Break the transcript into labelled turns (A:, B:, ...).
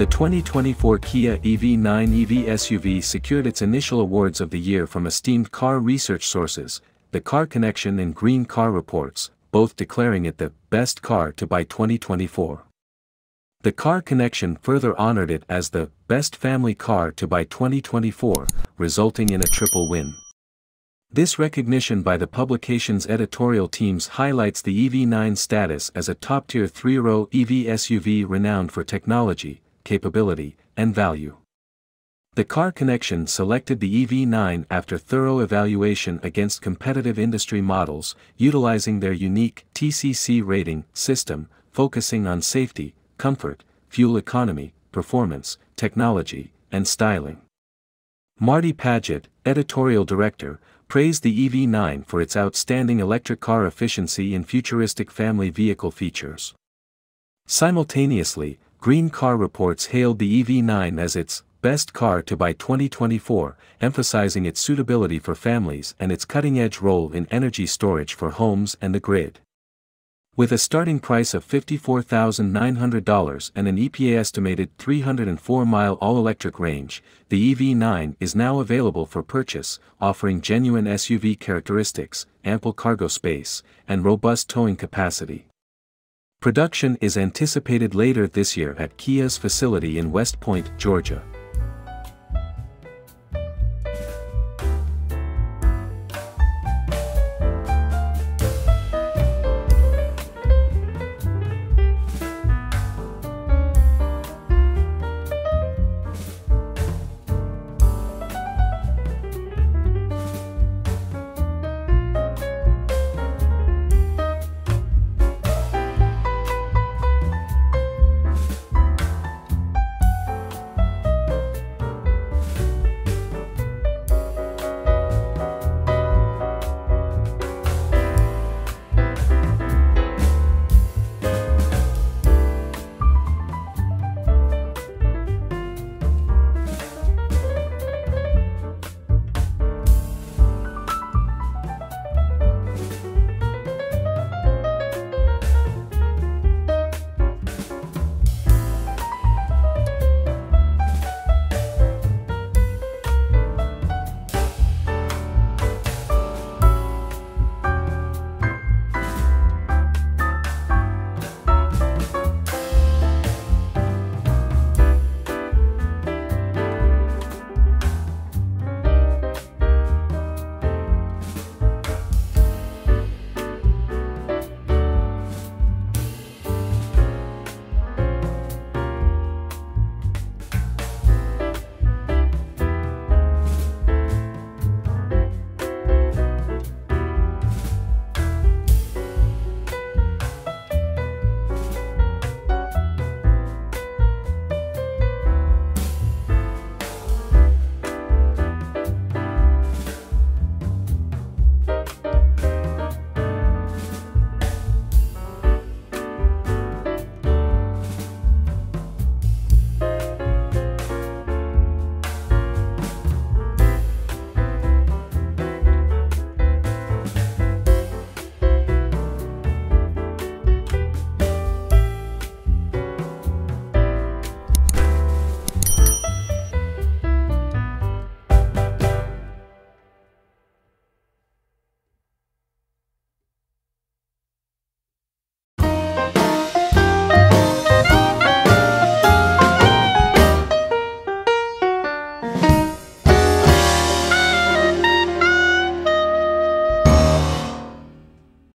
A: The 2024 Kia EV9 EV SUV secured its initial awards of the year from esteemed car research sources, the Car Connection and Green Car Reports, both declaring it the best car to buy 2024. The Car Connection further honored it as the best family car to buy 2024, resulting in a triple win. This recognition by the publication's editorial teams highlights the EV9 status as a top-tier three-row EV SUV renowned for technology, capability, and value. The Car Connection selected the EV9 after thorough evaluation against competitive industry models, utilizing their unique TCC rating system, focusing on safety, comfort, fuel economy, performance, technology, and styling. Marty Padgett, editorial director, praised the EV9 for its outstanding electric car efficiency and futuristic family vehicle features. Simultaneously, Green Car Reports hailed the EV9 as its best car to buy 2024, emphasizing its suitability for families and its cutting-edge role in energy storage for homes and the grid. With a starting price of $54,900 and an EPA estimated 304-mile all-electric range, the EV9 is now available for purchase, offering genuine SUV characteristics, ample cargo space, and robust towing capacity. Production is anticipated later this year at Kia's facility in West Point, Georgia.